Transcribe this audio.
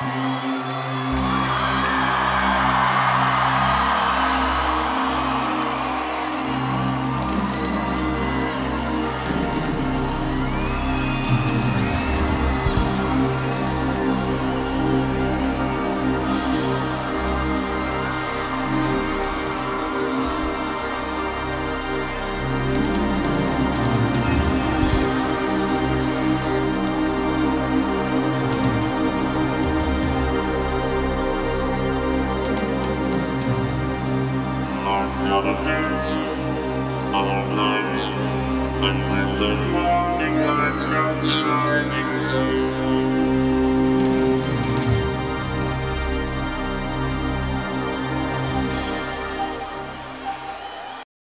Música gonna dance until the morning lights come shining.